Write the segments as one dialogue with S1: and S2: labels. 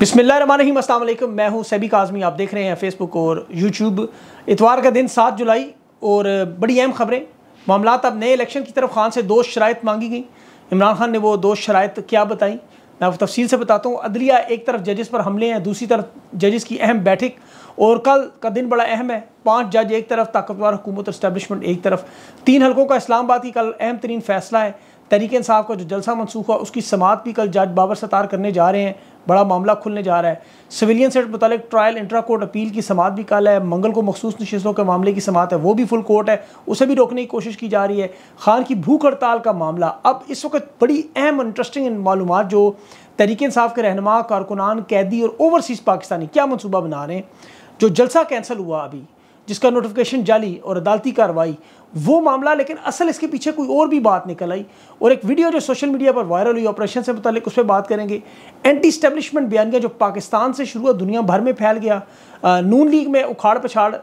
S1: بسم اللہ الرحمن الرحیم، السلام علیکم۔ میں ہوں سیبی کاظمی، آپ دیکھ رہے ہیں فیس بک اور یوٹیوب اتوار کا دن سات جولائی اور بڑی اہم خبریں۔ معاملات اب نئے الیکشن کی طرف خان سے دو شرائط مانگی گئیں۔ عمران خان نے وہ دو شرائط کیا بتائیں؟ میں آپ تفصیل سے بتاتا ہوں۔ عدلیہ ایک طرف ججز پر حملے ہیں، دوسری طرف ججز کی اہم بیٹھک۔ اور کل کا دن بڑا اہم ہے۔ پانچ جج ایک طرف، طاقتور حکومت اسٹیبلشمنٹ ایک طرف۔ تین حلقوں کا اسلام آباد کی کل اہم ترین فیصلہ ہے۔ تحریک انصاف کا جو جلسہ منسوخ ہوا، اس کی سماعت بھی کل جج بابر ستار کرنے جا رہے ہیں۔ بڑا معاملہ کھلنے جا رہا ہے۔ سویلین سیٹ متعلق ٹرائل انٹرا کورٹ اپیل کی سماعت بھی کل ہے۔ منگل کو مخصوص نشستوں کے معاملے کی سماعت ہے۔ وہ بھی فل کورٹ ہے۔ اسے بھی روکنے کی کوشش کی جا رہی ہے۔ خان کی بھوک ہڑتال کا معاملہ۔ اب اس وقت بڑی اہم انٹرسٹنگ معلومات جو تحریک انصاف کے رہنما، کارکنان، قیدی اور اوورسیز پاکستانی کیا منصوبہ بنا رہے ہیں، جو جلسہ کینسل ہوا ابھی۔ جس کا نوٹیفکیشن جعلی اور عدالتی کاروائی، وہ معاملہ، لیکن اصل اس کے پیچھے کوئی اور بھی بات نکل آئی۔ اور ایک ویڈیو جو سوشل میڈیا پر وائرل ہوئی آپریشن سے متعلق، اس پہ بات کریں گے۔ اینٹی اسٹیبلشمنٹ بیانیہ جو پاکستان سے شروع دنیا بھر میں پھیل گیا۔ نون لیگ میں اکھاڑ پچھاڑ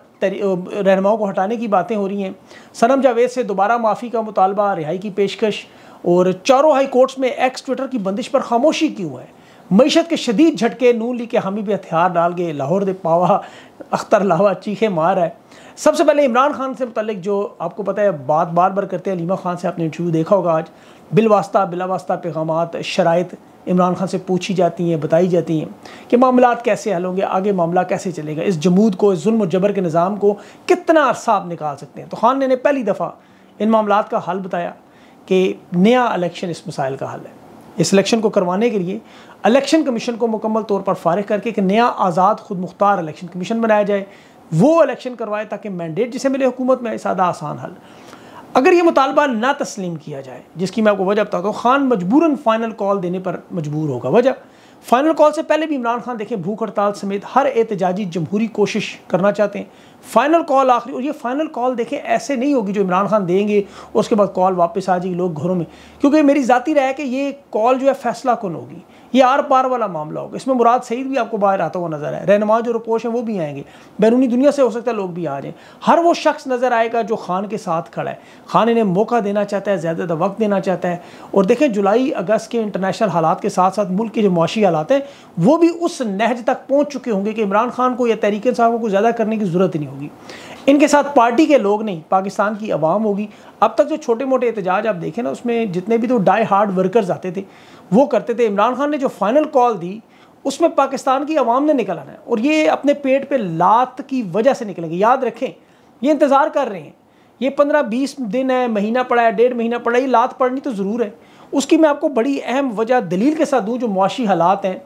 S1: رہنماؤں کو ہٹانے کی باتیں ہو رہی ہیں۔ سنم جاوید سے دوبارہ معافی کا مطالبہ، رہائی کی پیشکش۔ اور چاروں ہائی کورٹس میں ایکس ٹویٹر کی بندش پر خاموشی کیوں ہے؟ معیشت کے شدید جھٹکے، نون لیگ کے حامی بھی ہتھیار ڈال گئے، لاہور دے پاوا، اختر لاوا چیخے مار ہے۔ سب سے پہلے عمران خان سے متعلق جو آپ کو پتہ ہے، بات بار بار کرتے ہیں، علیمہ خان سے آپ نے انٹرویو دیکھا ہوگا آج۔ بالواسطہ بلا واسطہ پیغامات، شرائط عمران خان سے پوچھی جاتی ہیں، بتائی جاتی ہیں کہ معاملات کیسے حل ہوں گے، آگے معاملہ کیسے چلے گا، اس جمود کو، اس ظلم و جبر کے نظام کو کتنا عرصہ آپ نکال سکتے ہیں۔ تو خان نے پہلی دفعہ ان معاملات کا حل بتایا کہ نیا الیکشن اس مسائل کا حل ہے۔ اس الیکشن کو کروانے کے لیے الیکشن کمیشن کو مکمل طور پر فارغ کر کے ایک نیا آزاد خود مختار الیکشن کمیشن بنایا جائے۔ وہ الیکشن کروائے تاکہ مینڈیٹ جسے ملے حکومت میں سادہ آسان حل۔ اگر یہ مطالبہ نہ تسلیم کیا جائے، جس کی میں آپ کو وجہ بتاتا ہوں، خان مجبوراً فائنل کال دینے پر مجبور ہوگا۔ وجہ فائنل کال سے پہلے بھی عمران خان دیکھیں، بھوک ہڑتال سمیت ہر احتجاجی جمہوری کوشش کرنا چاہتے ہیں۔ فائنل کال آخری اور یہ فائنل کال دیکھیں، ایسے نہیں ہوگی جو عمران خان دیں گے، اس کے بعد کال واپس آ جائے گی لوگ گھروں میں۔ کیونکہ میری ذاتی رائے کہ یہ کال جو ہے فیصلہ کن ہوگی۔ یہ آر پار والا معاملہ ہوگا۔ اس میں مراد سعید بھی آپ کو باہر آتا ہوا نظر ہے رہنما جو رپوش ہیں وہ بھی آئیں گے۔ بیرونی دنیا سے ہو سکتا ہے لوگ بھی آ جائیں۔ ہر وہ شخص نظر آئے گا جو خان کے ساتھ کھڑا ہے۔ خان انہیں موقع دینا چاہتا ہے، زیادہ وقت دینا چاہتا ہے۔ اور دیکھیں، جولائی، اگست کے انٹرنیشنل حالات کے ساتھ ساتھ ملک کے جو معاشی حالات ہیں، وہ بھی اس نہج تک پہنچ چکے ہوں گے کہ عمران خان کو یا تحریک صاحب کو زیادہ کرنے کی ضرورت نہیں ہوگی۔ ان کے ساتھ پارٹی کے لوگ نہیں، پاکستان کی عوام ہوگی۔ اب تک جو چھوٹے موٹے احتجاج آپ دیکھیں نا، اس میں جتنے بھی تو ڈائی ہارڈ ورکرز آتے تھے، وہ کرتے تھے۔ عمران خان نے جو فائنل کال دی، اس میں پاکستان کی عوام نے نکل آنا ہے اور یہ اپنے پیٹ پہ لات کی وجہ سے نکلیں گے۔ یاد رکھیں، یہ انتظار کر رہے ہیں۔ یہ پندرہ بیس دن ہے، مہینہ پڑا ہے، ڈیڑھ مہینہ پڑا ہے، یہ لات پڑنی تو ضرور ہے۔ اس کی میں آپ کو بڑی اہم وجہ دلیل کے ساتھ دوں جو معاشی حالات ہیں۔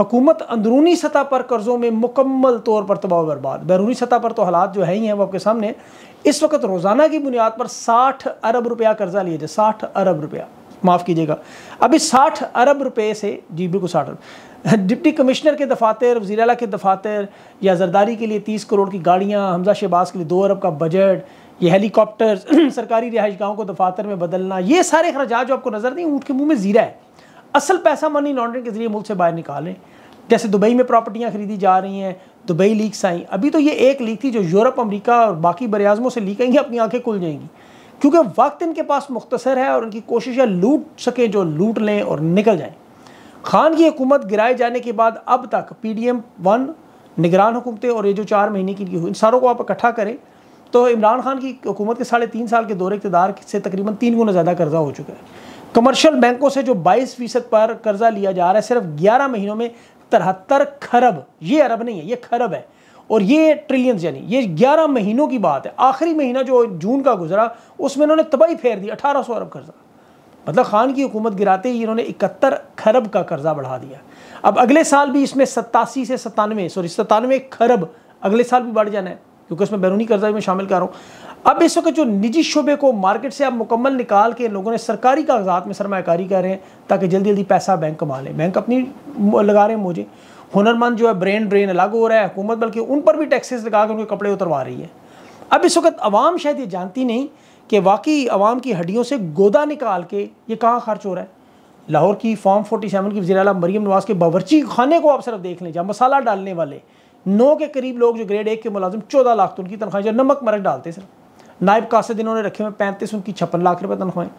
S1: حکومت اندرونی سطح پر قرضوں میں مکمل طور پر تباہ و برباد۔ بیرونی سطح پر تو حالات جو ہیں ہی ہیں وہ آپ کے سامنے۔ اس وقت روزانہ کی بنیاد پر ساٹھ ارب روپیہ قرضہ لیا جائے، ساٹھ ارب روپیہ۔ معاف کیجیے گا۔ ابھی ساٹھ ارب روپے سے جی بالکل ساٹھ۔ ارب ڈپٹی کمشنر کے دفاتر، وزیر اعلیٰ کے دفاتر یا زرداری کے لیے تیس کروڑ کی گاڑیاں، حمزہ شہباز کے لیے دو ارب کا بجٹ، یہ ہیلی کاپٹر سرکاری رہائش گاہوں کو دفاتر میں بدلنا، یہ سارے اخراجات جو آپ کو نظر نہیں، اونٹ کے منہ میں زیرہ ہے۔ اصل پیسہ منی لانڈرنگ کے ذریعے ملک سے باہر نکالیں۔ جیسے دبئی میں پراپرٹیاں خریدی جا رہی ہیں، دبئی لیکس آئیں۔ ابھی تو یہ ایک لیک تھی جو یورپ، امریکہ اور باقی بریاضموں سے لیک آئیں گی، اپنی آنکھیں کھل جائیں گی۔ کیونکہ وقت ان کے پاس مختصر ہے اور ان کی کوشش ہے لوٹ سکیں، جو لوٹ لیں اور نکل جائیں۔ خان کی حکومت گرائے جانے کے بعد اب تک پی ڈی ایم ون نگران حکومتیں اور یہ جو چار مہینے کی ان ساروں کو آپ اکٹھا کریں تو عمران خان کی حکومت کے ساڑھے تین سال کے دور اقتدار سے تقریباً تین گنا زیادہ قرضہ ہو چکا ہے۔ کمرشل بینکوں سے جو بائیس فیصد پر قرضہ لیا جا رہا ہے، صرف گیارہ مہینوں میں ترہتر کھرب۔ یہ ارب نہیں ہے، یہ کھرب ہے۔ اور یہ ٹریلینز یعنی یہ گیارہ مہینوں کی بات ہے۔ آخری مہینہ جو جون کا گزرا، اس میں انہوں نے تباہی پھیر دی، اٹھارہ سو ارب قرضہ۔ مطلب خان کی حکومت گراتے ہی انہوں نے اکہتر کھرب کا قرضہ بڑھا دیا۔ اب اگلے سال بھی اس میں ستاسی سے ستانوے، سوری، ستانوے کھرب اگلے سال بھی بڑھ جانا ہے، کیونکہ اس میں بیرونی قرضہ بھی میں شامل کر رہا ہوں۔ اب اس وقت جو نجی شعبے کو مارکیٹ سے اب مکمل نکال کے لوگوں نے سرکاری کاغذات میں سرمایہ کاری کر رہے ہیں تاکہ جلدی جلدی پیسہ بینک کما لیں۔ بینک اپنی لگا رہے ہیں مجھے ہنرمند جو ہے برین برین الگ ہو رہا ہے، حکومت بلکہ ان پر بھی ٹیکسز لگا کے ان کے کپڑے اتروا رہی ہے۔ اب اس وقت عوام شاید یہ جانتی نہیں کہ واقعی عوام کی ہڈیوں سے گودا نکال کے یہ کہاں خرچ ہو رہا ہے۔ لاہور کی فارم فورٹی سیون کی وزیر اعلیٰ مریم نواز کے باورچی خانے کو آپ صرف دیکھ لیں۔ جہاں مسالہ ڈالنے والے نو کے قریب لوگ جو گریڈ ایک کے ملازم چودہ لاکھ تو ان کی تنخواہیں جو نمک مرک ڈالتے سر نائب قاصد انہوں نے رکھے ہوئے پینتیس، ان کی چھپن لاکھ روپے تنخواہیں۔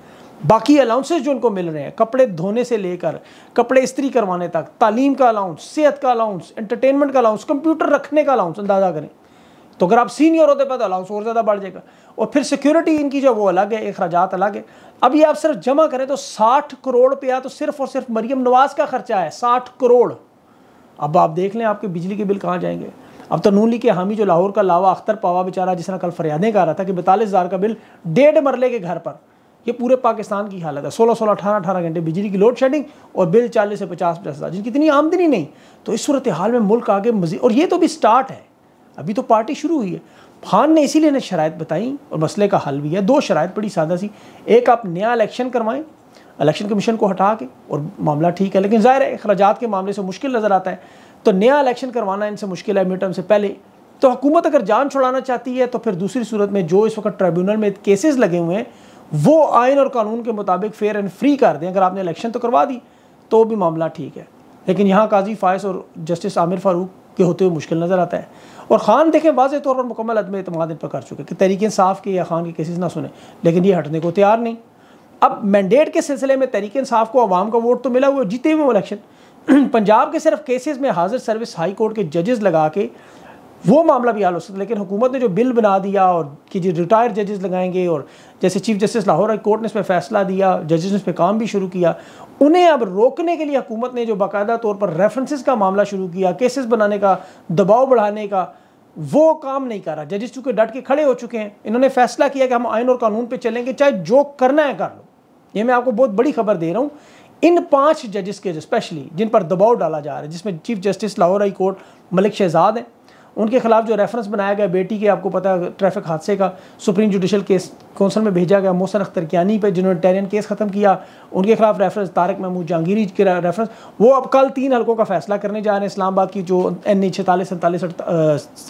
S1: باقی الاؤنسز جو ان کو مل رہے ہیں، کپڑے دھونے سے لے کر، کپڑے استری کروانے تک، تعلیم کا الاؤنس صحت کا الاؤنس انٹرٹینمنٹ کا الاؤنس کمپیوٹر رکھنے کا الاؤنس اندازہ کریں۔ تو اگر آپ سینئر ہوتے پہ تو الاؤنس اور زیادہ بڑھ جائے گا۔ اور پھر سیکیورٹی ان کی جو وہ الگ ہے، اخراجات الگ ہے۔ اب یہ آپ صرف جمع کریں تو ساٹھ کروڑ پہ تو صرف اور صرف مریم نواز کا خرچہ ہے، ساٹھ کروڑ۔ اب آپ دیکھ لیں آپ کے بجلی کے بل کہاں جائیں گے۔ اب تو نون لی کے حامی جو لاہور کا لاوا اختر پاوا بیچارہ جس نے کل فریادیں کہا رہا تھا کہ بیتالیس ہزار کا بل ڈیڑھ مرلے کے گھر پر۔ یہ پورے پاکستان کی حالت ہے۔ سولہ سولہ اٹھارہ اٹھارہ گھنٹے بجلی کی لوڈ شیڈنگ اور بل چالیس سے پچاس پچاس ہزار، جن کی اتنی آمدنی نہیں۔ تو اس صورت حال میں ملک آگے مزید، اور یہ تو بھی سٹارٹ ہے۔ ابھی تو پارٹی شروع ہوئی ہے۔ خان نے اسی لیے نے شرائط بتائیں اور مسئلے کا حل بھی ہے۔ دو شرائط بڑی سادہ سی۔ ایک آپ نیا الیکشن کروائیں الیکشن کمیشن کو ہٹا کے اور معاملہ ٹھیک ہے، لیکن ظاہر ہے اخراجات کے معاملے سے مشکل نظر آتا ہے۔ تو نیا الیکشن کروانا ان سے مشکل ہے میٹرم سے پہلے۔ تو حکومت اگر جان چھوڑانا چاہتی ہے تو پھر دوسری صورت میں جو اس وقت ٹریبیونل میں کیسز لگے ہوئے ہیں، وہ آئین اور قانون کے مطابق فیئر اینڈ فری کر دیں۔ اگر آپ نے الیکشن تو کروا دی، تو بھی معاملہ ٹھیک ہے۔ لیکن یہاں قاضی فائز اور جسٹس عامر فاروق کے ہوتے ہوئے مشکل نظر آتا ہے۔ اور خان دیکھیں، واضح طور پر مکمل عدم اعتماد ان پر کر چکے کہ تحریک انصاف کے یا خان کے کیسز نہ سنیں۔ لیکن یہ ہٹنے کو تیار نہیں۔ اب مینڈیٹ کے سلسلے میں تحریک انصاف کو عوام کا ووٹ تو ملا ہوا جیتے ہوئے الیکشن۔ پنجاب کے صرف کیسز میں حاضر سروس ہائی کورٹ کے ججز لگا کے وہ معاملہ بھی حال ہو سکتا لیکن حکومت نے جو بل بنا دیا اور کہ جو ریٹائر ججز لگائیں گے اور جیسے chief justice Lahore high court نے اس پہ فیصلہ دیا ججز نے اس پہ کام بھی شروع کیا۔ انہیں اب روکنے کے لیے حکومت نے جو باقاعدہ طور پر ریفرنسز کا معاملہ شروع کیا کیسز بنانے کا، دباؤ بڑھانے کا، وہ کام نہیں کر رہا۔ ججز چونکہ ڈٹ کے کھڑے ہو چکے ہیں، انہوں نے فیصلہ کیا کہ ہم آئین اور قانون پہ چلیں گے، چاہے جو کرنا ہے کر لو۔ یہ میں آپ کو بہت بڑی خبر دے رہا ہوں۔ ان پانچ ججز کے اسپیشلی جن پر دباؤ ڈالا جا رہا ہے، جس میں chief justice Lahore high court Malik Shahzad ہیں، ان کے خلاف جو ریفرنس بنایا گیا بیٹی کے، آپ کو پتا ہے ٹریفک حادثے کا سپریم جوڈیشل کیس کونسل میں بھیجا گیا، محسن اختر کیانی پہ جنہوں نے ٹیرین کیس ختم کیا، ان کے خلاف ریفرنس طارق محمود جہانگیری کے ریفرنس وہ اب کل تین حلقوں کا فیصلہ کرنے جا رہے ہیں، اسلام آباد کی جو این ای چھتالیس سینتالیس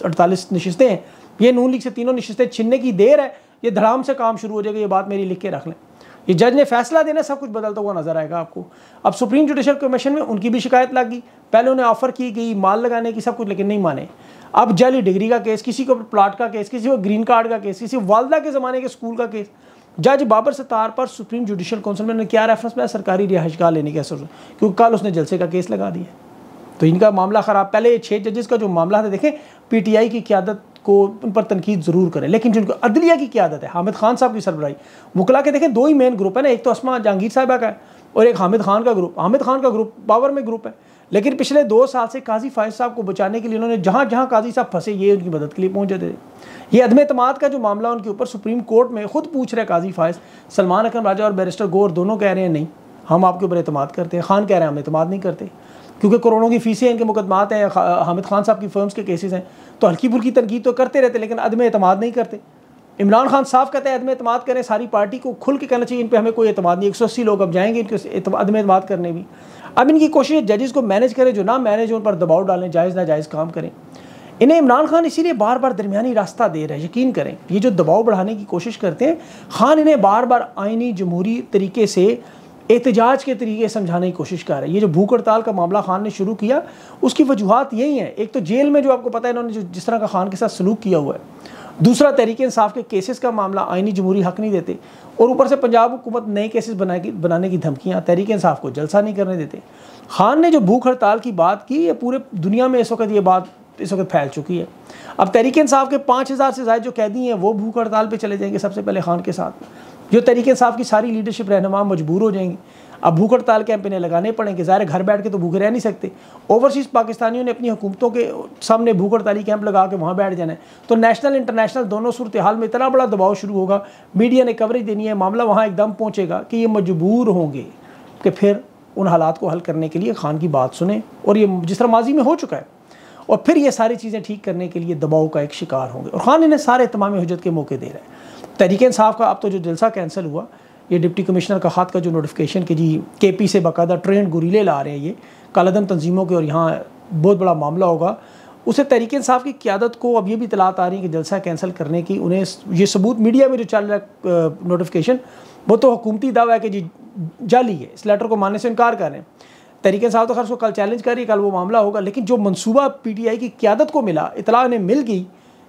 S1: اڑتالیس نشستیں ہیں، یہ نون لیگ سے تینوں نشستیں چھننے کی دیر ہے، یہ دھڑام سے کام شروع ہو جائے گا، یہ بات میری لکھ کے رکھ لیں۔ یہ جج نے فیصلہ دینا، سب کچھ بدلتا ہوا نظر آئے گا آپ کو۔ اب سپریم جوڈیشل کمیشن میں ان کی بھی شکایت لگ گئی پہلے انہیں آفر کی گئی، مال لگانے کی، سب کچھ، لیکن نہیں مانے۔ اب جعلی ڈگری کا کیس کسی کو پلاٹ کا کیس کسی کو گرین کارڈ کا کیس کسی والدہ کے زمانے کے اسکول کا کیس جج بابر ستار پر سپریم جوڈیشل کونسل میں نے کیا ریفرنس میں سرکاری رہائش گاہ لینے کی اثر کیونکہ کل اس نے جلسے کا کیس لگا دیا۔ تو ان کا معاملہ خراب۔ پہلے یہ چھ ججز کا جو معاملہ تھا، دیکھیں پی ٹی آئی کی قیادت کو ان پر تنقید ضرور کریں۔ لیکن جن کو عدلیہ کی قیادت ہے؟ حامد خان صاحب کی سربراہی۔ وکلا کے دیکھیں، دو ہی مین گروپ ہے نا، ایک تو اسما جہانگیر صاحبہ کا ہے اور ایک حامد خان کا گروپ حامد خان کا گروپ پاور میں گروپ ہے۔ لیکن پچھلے دو سال سے قاضی فائز صاحب کو بچانے کے لیے انہوں نے جہاں جہاں قاضی صاحب پھنسے، یہ ان کی مدد کے لیے پہنچ جاتے تھے۔ یہ عدم اعتماد کا جو معاملہ ان کے اوپر سپریم کورٹ میں خود پوچھ رہے قاضی فائز، سلمان اکرم راجہ اور بیرسٹر گور دونوں کہہ رہے ہیں نہیں، ہم آپ کے اوپر اعتماد کرتے ہیں، خان کہہ رہے ہیں ہم اعتماد نہیں کرتے۔ کیونکہ کروڑوں کی فیسیں ان کے مقدمات ہیں حامد خان صاحب کی فرمز کے کیسز ہیں۔ تو ہلکی پھلکی تنقید تو کرتے رہتے، لیکن عدم اعتماد نہیں کرتے۔ عمران خان صاف کہتے ہیں عدم اعتماد کریں، ساری پارٹی کو کھل کے کہنا چاہیے، ان پہ ہمیں کوئی اعتماد نہیں۔ ایک سو اسی لوگ اب جائیں گے ان کے عدم اعتماد کرنے بھی۔ اب ان کی کوشش ہے ججز کو مینج کریں، جو نہ مینج ان پر دباؤ ڈالیں، جائز نہ جائز کام کریں۔ انہیں عمران خان اسی لیے بار بار درمیانی راستہ دے رہے ہیں، یقین کریں۔ یہ جو دباؤ بڑھانے کی کوشش کرتے ہیں، خان انہیں بار بار آئینی جمہوری طریقے سے احتجاج کے طریقے سمجھانے کی کوشش کر رہے ہیں۔ یہ جو بھوک ہڑتال کا معاملہ خان نے شروع کیا، اس کی وجوہات یہی ہیں۔ ایک تو جیل میں جو آپ کو پتہ ہے، انہوں نے جو جس طرح کا خان کے ساتھ سلوک کیا ہوا ہے۔ دوسرا، تحریک انصاف کے کیسز کا معاملہ، آئینی جمہوری حق نہیں دیتے۔ اور اوپر سے پنجاب حکومت نئے کیسز بنانے کی دھمکیاں، تحریک انصاف کو جلسہ نہیں کرنے دیتے۔ خان نے جو بھوک ہڑتال کی بات کی، یہ پورے دنیا میں اس وقت یہ بات اس وقت پھیل چکی ہے۔ اب تحریک انصاف کے پانچ ہزار سے زائد جو قیدی ہیں، وہ بھوک ہڑتال پہ چلے جائیں گے سب سے پہلے خان کے ساتھ۔ جو تحریک انصاف کی ساری لیڈرشپ رہنما مجبور ہو جائیں گے اب بھوک ہڑتال کیمپ انہیں لگانے پڑیں گے ظاہر گھر بیٹھ کے تو بھوکے رہ نہیں سکتے۔ اوورسیز پاکستانیوں نے اپنی حکومتوں کے سامنے بھوک ہڑتالی کیمپ لگا کے وہاں بیٹھ جانا ہے۔ تو نیشنل انٹرنیشنل دونوں صورتحال میں اتنا بڑا دباؤ شروع ہوگا۔ میڈیا نے کوریج دینی ہے، معاملہ وہاں ایک دم پہنچے گا کہ یہ مجبور ہوں گے کہ پھر ان حالات کو حل کرنے کے لیے خان کی بات سنیں۔ اور یہ جس طرح ماضی میں ہو چکا ہے، اور پھر یہ ساری چیزیں ٹھیک کرنے کے لیے دباؤ کا ایک شکار ہوں گے۔ اور خان انہیں سارے تمام حجت کے موقع دے رہے ہیں۔ تحریک انصاف کا اب تو جو جلسہ کینسل ہوا، یہ ڈپٹی کمشنر کا خط کا جو نوٹیفکیشن کہ جی کے پی سے باقاعدہ ٹرینڈ گریلے لا رہے ہیں یہ کالعدم تنظیموں کے اور یہاں بہت بڑا معاملہ ہوگا۔ اسے تحریک انصاف کی قیادت کو اب یہ بھی اطلاعات آ رہی ہیں کہ جلسہ کینسل کرنے کی، انہیں یہ ثبوت میڈیا میں جو چل رہا ہے نوٹیفکیشن وہ تو حکومتی دعویٰ ہے کہ جی جعلی ہے، اس لیٹر کو ماننے سے انکار کر رہے ہیں۔ تحریک انصاف تو خیر کو کل چیلنج کر رہی ہے، کل وہ معاملہ ہوگا، لیکن جو منصوبہ پی ٹی آئی کی قیادت کو ملا، اطلاع انہیں مل گئی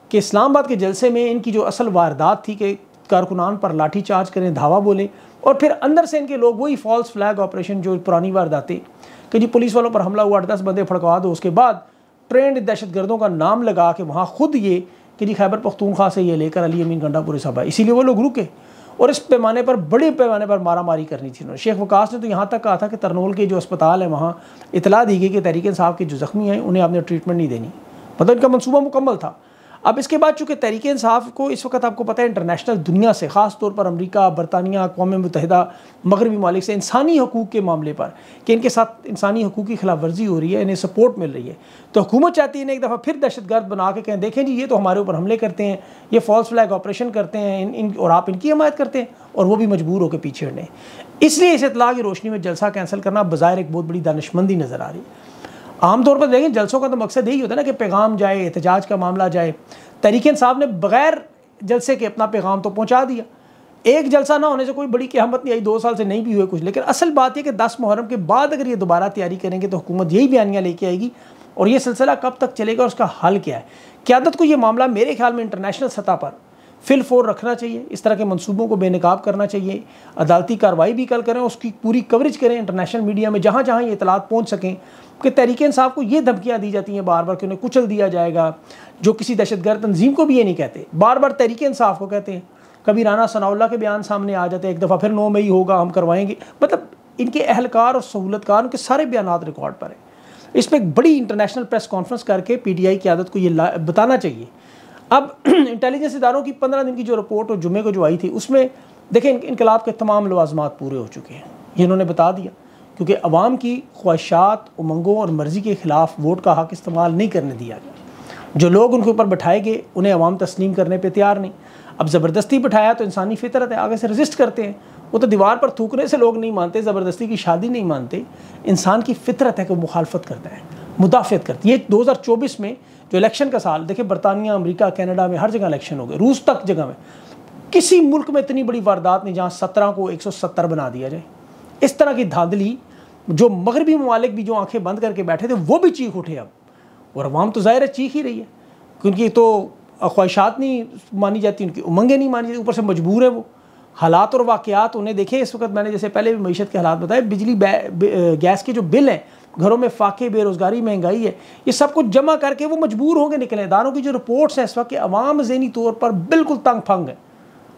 S1: کہ اسلام آباد کے جلسے میں ان کی جو اصل واردات تھی کہ کارکنان پر لاٹھی چارج کریں، دھاوا بولیں، اور پھر اندر سے ان کے لوگ وہی فالس فلیگ آپریشن جو پرانی وارداتیں کہ جی پولیس والوں پر حملہ ہوا آٹھ دس بندے پھڑکوا دو، اس کے بعد ٹرینڈ دہشت گردوں کا نام لگا کے وہاں خود یہ کہ جی خیبر پختونخوا سے یہ لے کر علی امین گنڈا پورے صاحب اسی لیے وہ لوگ رکے اور اس پیمانے پر، بڑے پیمانے پر مارا ماری کرنی تھی انہوں نے۔ شیخ وکاس نے تو یہاں تک کہا تھا کہ ترنول کے جو اسپتال ہے وہاں اطلاع دی گئی کہ تحریک انصاف کے جو زخمی ہیں، انہیں آپ نے ٹریٹمنٹ نہیں دینی۔ مطلب ان کا منصوبہ مکمل تھا۔ اب اس کے بعد چونکہ تحریک انصاف کو اس وقت آپ کو پتہ ہے انٹرنیشنل دنیا سے خاص طور پر امریکہ، برطانیہ اقوام متحدہ، مغربی ممالک سے انسانی حقوق کے معاملے پر کہ ان کے ساتھ انسانی حقوق کی خلاف ورزی ہو رہی ہے، انہیں سپورٹ مل رہی ہے۔ تو حکومت چاہتی ہے انہیں ایک دفعہ پھر دہشت گرد بنا کے کہیں، دیکھیں جی یہ تو ہمارے اوپر حملے کرتے ہیں، یہ فالس فلیگ آپریشن کرتے ہیں، ان ان، اور آپ ان کی حمایت کرتے ہیں، اور وہ بھی مجبور ہو کے پیچھے ہٹیں اس لیے اس اطلاع کی روشنی میں جلسہ کینسل کرنا بظاہر ایک بہت بڑی دانشمندی نظر آ رہی۔ ہے عام طور پر دیکھیں، جلسوں کا تو مقصد یہی ہوتا ہے نا کہ پیغام جائے، احتجاج کا معاملہ جائے۔ تحریک انصاف نے بغیر جلسے کے اپنا پیغام تو پہنچا دیا۔ ایک جلسہ نہ ہونے سے کوئی بڑی قیامت نہیں آئی، دو سال سے نہیں بھی ہوئے کچھ۔ لیکن اصل بات یہ کہ دس محرم کے بعد اگر یہ دوبارہ تیاری کریں گے تو حکومت یہی بیانیاں لے کے آئے گی۔ اور یہ سلسلہ کب تک چلے گا اور اس کا حل کیا ہے؟ قیادت کو یہ معاملہ میرے خیال میں انٹرنیشنل سطح پر فل فور رکھنا چاہیے، اس طرح کے منصوبوں کو بے نقاب کرنا چاہیے۔ عدالتی کارروائی بھی کل کریں، اس کی پوری کوریج کریں انٹرنیشنل میڈیا میں، جہاں جہاں یہ اطلاعات پہنچ سکیں، کہ تحریک انصاف کو یہ دھمکیاں دی جاتی ہیں بار بار کہ انہیں کچل دیا جائے گا، جو کسی دہشت گرد تنظیم کو بھی یہ نہیں کہتے۔ بار بار تحریک انصاف کو کہتے ہیں۔ کبھی رانا ثناء اللہ کے بیان سامنے آ جاتے ہیں، ایک دفعہ پھر نو مئی ہوگا، ہم کروائیں گے۔ مطلب ان کے اہلکار اور سہولت کار ان کے سارے بیانات ریکارڈ پر ہیں۔ اس پہ ایک بڑی انٹرنیشنل پریس کانفرنس کر کے پی ڈی آئی کی عادت کو یہ بتانا چاہیے۔ اب انٹیلیجنس اداروں کی پندرہ دن کی جو رپورٹ اور جمعے کو جو آئی تھی، اس میں دیکھیں انقلاب کے تمام لوازمات پورے ہو چکے ہیں۔ یہ انہوں نے بتا دیا کیونکہ عوام کی خواہشات، امنگوں اور مرضی کے خلاف ووٹ کا حق استعمال نہیں کرنے دیا گیا۔ جو لوگ ان کے اوپر بٹھائے گئے، انہیں عوام تسلیم کرنے پہ تیار نہیں۔ اب زبردستی بٹھایا تو انسانی فطرت ہے، آگے سے رجسٹ کرتے ہیں۔ وہ تو دیوار پر تھوکنے سے لوگ نہیں مانتے، زبردستی کی شادی نہیں مانتے۔ انسان کی فطرت ہے کہ وہ مخالفت کرتا ہے۔ مدافعت کرتی ہے۔ یہ دو ہزار چوبیس میں جو الیکشن کا سال، دیکھیں برطانیہ، امریکہ، کینیڈا میں ہر جگہ الیکشن ہو گئے۔ روس تک جگہ میں۔ کسی ملک میں اتنی بڑی واردات نہیں جہاں سترہ کو ایک سو ستر بنا دیا جائے۔ اس طرح کی دھاندلی جو مغربی ممالک بھی جو آنکھیں بند کر کے بیٹھے تھے، وہ بھی چیخ اٹھے اب۔ اور عوام تو ظاہر ہے چیخ ہی رہی ہے۔ کیونکہ تو خواہشات نہیں مانی جاتی، ان کی امنگیں نہیں مانی جاتی، اوپر سے مجبور ہے وہ۔ حالات اور واقعات انہیں دیکھیں۔ اس وقت میں نے جیسے پہلے بھی معیشت کے حالات بتائے، بجلی گیس کے جو بل ہیں گھروں میں فاقے بے روزگاری، مہنگائی ہے۔ یہ سب کچھ جمع کر کے وہ مجبور ہوں گے نکلیں اداروں کی جو رپورٹس ہیں اس وقت کہ عوام ذہنی طور پر بالکل تنگ پھنگ ہے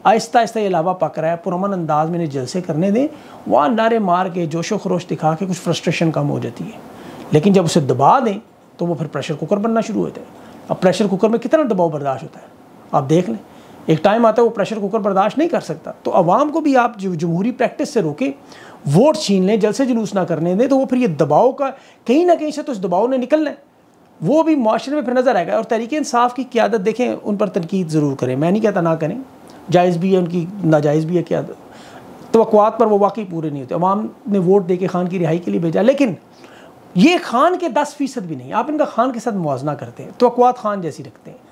S1: آہستہ آہستہ یہ علاوہ پک رہا ہے۔ پرامن انداز میں انہیں جلسے کرنے دیں۔ وہاں نعرے مار کے جوش و خروش دکھا کے کچھ فرسٹریشن کم ہو جاتی ہے۔ لیکن جب اسے دبا دیں تو وہ پھر پریشر کوکر بننا شروع ہوتے ہیں اب پریشر کوکر میں کتنا دباؤ برداشت ہوتا ہے؟ آپ دیکھ لیں۔ ایک ٹائم آتا ہے وہ پریشر کوکر برداشت نہیں کر سکتا۔ تو عوام کو بھی آپ جمہوری پریکٹس سے روکیں، ووٹ چھین لیں، جلسے جلوس نہ کرنے دیں، تو وہ پھر یہ دباؤ کا، کہیں نہ کہیں سے تو اس دباؤ نے نکلنا ہے۔ وہ بھی معاشرے میں پھر نظر آئے گا۔ اور تحریک انصاف کی قیادت دیکھیں، ان پر تنقید ضرور کریں۔ میں نہیں کہتا نہ کریں۔ جائز بھی ہے ان کی، ناجائز بھی ہے کیا توقعات پر وہ واقعی پورے نہیں ہوتے۔ عوام نے ووٹ دے کے خان کی رہائی کے لیے بھیجا۔ لیکن یہ خان کے دس فیصد بھی نہیں، آپ ان کا خان کے ساتھ موازنہ کرتے ہیں۔ توقعات خان جیسی رکھتے ہیں۔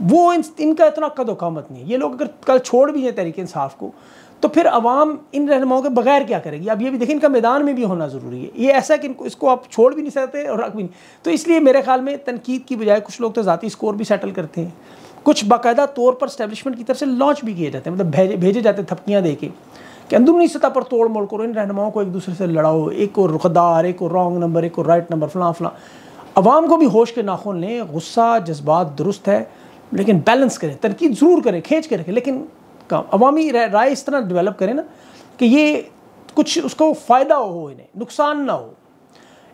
S1: وہ ان کا اتنا قد و قامت نہیں ہے۔ یہ لوگ اگر کل چھوڑ بھی ہیں تحریک انصاف کو، تو پھر عوام ان رہنماؤں کے بغیر کیا کرے گی؟ اب یہ بھی دیکھیں، ان کا میدان میں بھی ہونا ضروری ہے۔ یہ ایسا ہے کہ اس کو آپ چھوڑ بھی نہیں سکتے اور رکھ بھی نہیں۔ تو اس لیے میرے خیال میں تنقید کی بجائے کچھ لوگ تو ذاتی اسکور بھی سیٹل کرتے ہیں۔ کچھ باقاعدہ طور پر اسٹیبلشمنٹ کی طرف سے لانچ بھی کیے جاتے ہیں۔ مطلب بھیجے جاتے ہیں تھپکیاں دے کے۔ کہ اندرونی سطح پر توڑ موڑ کرو، ان رہنماؤں کو ایک دوسرے سے لڑاؤ، ایک کو رخدار، ایک کو رانگ نمبر ایک کو رائٹ نمبر فلاں فلاں۔ عوام کو بھی ہوش کے ناخن لیں، غصہ، جذبات درست ہے۔ لیکن بیلنس کریں تنقید ضرور کریں کھینچ کے رکھیں لیکن عوامی رائے اس طرح ڈیولپ کریں نا کہ یہ کچھ اس کو فائدہ ہو انہیں، نقصان نہ ہو۔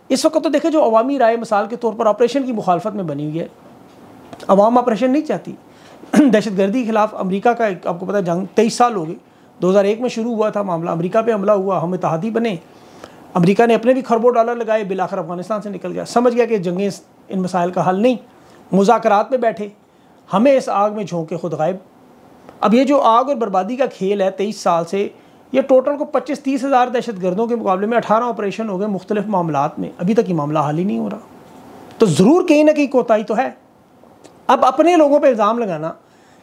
S1: اس وقت تو دیکھیں جو عوامی رائے مثال کے طور پر آپریشن کی مخالفت میں بنی ہوئی ہے، عوام آپریشن نہیں چاہتی۔ دہشت گردی کے خلاف امریکہ کا ایک آپ کو پتہ جنگ تیئیس سال ہو گئے دو ہزار ایک میں شروع ہوا تھا معاملہ، امریکہ پہ حملہ ہوا، ہم اتحادی بنے۔ امریکہ نے اپنے بھی خربوں ڈالر لگائے، بالآخر افغانستان سے نکل گیا۔ سمجھ گیا کہ جنگیں ان مسائل کا حل نہیں۔ مذاکرات میں بیٹھے۔ ہمیں اس آگ میں جھونکے خود غائب۔ اب یہ جو آگ اور بربادی کا کھیل ہے، تیئیس سال سے یہ ٹوٹل کو پچیس تیس ہزار دہشت گردوں کے مقابلے میں اٹھارہ آپریشن ہو گئے مختلف معاملات میں۔ ابھی تک یہ معاملہ حل ہی نہیں ہو رہا۔ تو ضرور کہیں نہ کہیں کوتاہی تو ہے۔ اب اپنے لوگوں پہ الزام لگانا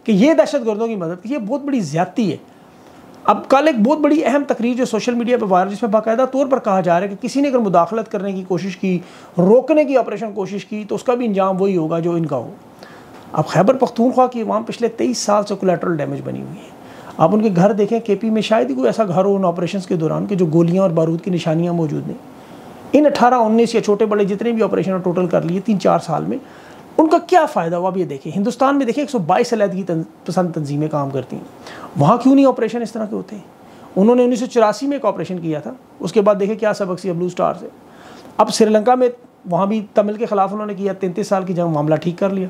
S1: کہ یہ دہشت گردوں کی مدد، یہ بہت بڑی زیادتی ہے۔ اب کل ایک بہت بڑی اہم تقریر جو سوشل میڈیا پہ وائرل، جس میں باقاعدہ طور پر کہا جا رہا ہے کہ کسی نے اگر مداخلت کرنے کی کوشش کی، روکنے کی آپریشن کوشش کی، تو اس کا بھی انجام وہی ہوگا جو ان کا ہو۔ اب خیبر پختونخوا کی عوام پچھلے تیئیس سال سے کولیٹرل ڈیمیج بنی ہوئی ہے۔ آپ ان کے گھر دیکھیں کے پی میں شاید ہی کوئی ایسا گھر ہو ان آپریشنس کے دوران کہ جو گولیاں اور بارود کی نشانیاں موجود نہیں۔ ان اٹھارہ انیس یا چھوٹے بڑے جتنے بھی آپریشن ٹوٹل کر لیے تین چار سال میں۔ ان کا کیا فائدہ ہوا؟ اب یہ دیکھیں، ہندوستان میں دیکھیں ایک سو بائیس علیحدگی پسند تنظیمیں کام کرتی ہیں۔ وہاں کیوں نہیں آپریشن اس طرح کے ہوتے؟ ہیں انہوں نے انیس سو چوراسی میں ایک آپریشن کیا تھا۔ اس کے بعد دیکھیں کیا سبق سی بلو سٹار سے۔ اب سری لنکا میں وہاں بھی تمل کے خلاف انہوں نے کیا، تینتیس سال کی جنگ، معاملہ ٹھیک کر لیا۔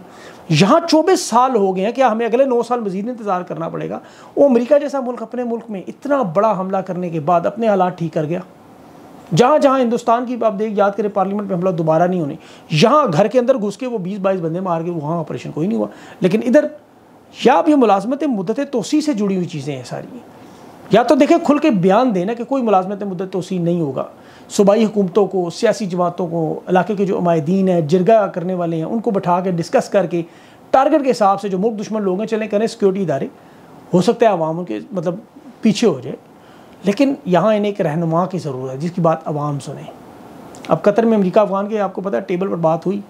S1: یہاں چوبیس سال ہو گئے ہیں کیا ہمیں اگلے نو سال مزید انتظار کرنا پڑے گا۔ وہ امریکہ جیسا ملک، اپنے ملک میں اتنا بڑا حملہ کرنے کے بعد اپنے حالات ٹھیک کر گیا۔ جہاں جہاں ہندوستان کی آپ دیکھ، یاد کریں پارلیمنٹ میں حملہ دوبارہ نہیں ہونے، یہاں گھر کے اندر گھس کے وہ بیس بائیس بندے مار کے وہاں آپریشن کوئی نہیں ہوا۔ لیکن ادھر یا اب یہ ملازمت مدت توسیع سے جڑی ہوئی چیزیں ہیں ساری۔ یا تو دیکھیں، کھل کے بیان دینا کہ کوئی ملازمت مدت توسیع نہیں ہوگا۔ صوبائی حکومتوں کو، سیاسی جماعتوں کو، علاقے کے جو عمائدین ہیں جرگا کرنے والے ہیں، ان کو بٹھا کے ڈسکس کر کے ٹارگٹ کے حساب سے جو ملک دشمن لوگ ہیں، چلیں کریں سیکورٹی ادارے۔ ہو سکتا ہے عوام کے مطلب پیچھے ہو جائے، لیکن یہاں انہیں ایک رہنما کی ضرورت ہے، جس کی بات عوام سنیں۔ اب قطر میں امریکہ، افغان کے، آپ کو پتہ ہے ٹیبل پر بات ہوئی۔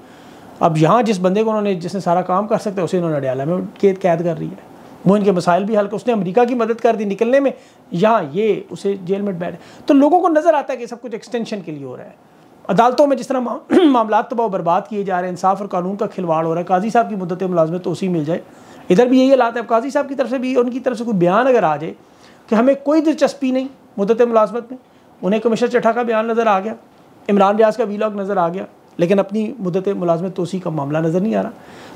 S1: اب یہاں جس بندے کو انہوں نے، جس نے سارا کام کر سکتے اسے انہوں نے ڈالا میں قید قید کر رہی ہے۔ وہ ان کے مسائل بھی حل کر اس نے امریکہ کی مدد کر دی نکلنے میں یہاں یہ اسے جیل میں بیٹھے تو لوگوں کو نظر آتا ہے کہ سب کچھ ایکسٹینشن کے لیے ہو رہا ہے۔ عدالتوں میں جس طرح معاملات تباہ و برباد کیے جا رہے ہیں، انصاف اور قانون کا کھلواڑ ہو رہا ہے، قاضی صاحب کی مدت ملازمت تو اسی مل جائے۔ ادھر بھی یہی حالات ہے قاضی صاحب کی طرف سے بھی ان کی طرف سے کوئی بیان اگر آ جائے کہ ہمیں کوئی دلچسپی نہیں مدت ملازمت میں، انہیں کمشنر چٹھا کا بیان نظر آ گیا، عمران ریاض کا ویلاگ نظر آ گیا۔ لیکن اپنی مدت ملازمت توسیع کا معاملہ نظر نہیں آ رہا۔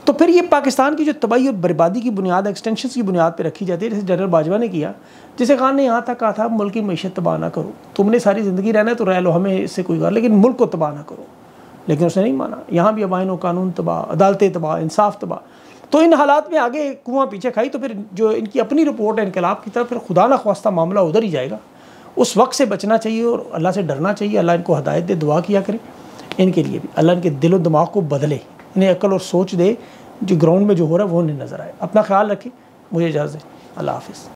S1: تو پھر یہ پاکستان کی جو تباہی اور بربادی کی بنیاد ایکسٹینشنز کی بنیاد پہ رکھی جاتی ہے، جیسے جنرل باجوہ نے کیا، جسے خان نے یہاں تک کہا تھا، ملک کی معیشت تباہ نہ کرو۔ تم نے ساری زندگی رہنا ہے، تو رہ لو، ہمیں اس سے کوئی غور لیکن ملک کو تباہ نہ کرو۔ لیکن اس نے نہیں مانا۔ یہاں بھی عوائن و قانون تباہ، عدالتیں تباہ، انصاف تباہ۔ تو ان حالات میں آگے کنواں پیچھے کھائی، تو پھر جو ان کی اپنی رپورٹ ہے، انقلاب کی طرف، پھر خدا نہ خواستہ معاملہ ادھر ہی جائے گا۔ اس وقت سے بچنا چاہیے اور اللہ سے ڈرنا چاہیے۔ اللہ ان کو ہدایت دے، دعا کیا کرے۔ ان کے لیے بھی۔ اللہ ان کے دل و دماغ کو بدلے۔ انہیں عقل اور سوچ دے۔ جو گراؤنڈ میں جو ہو رہا ہے وہ انہیں نظر آئے۔ اپنا خیال رکھیں۔ مجھے اجازت دیں اللہ حافظ۔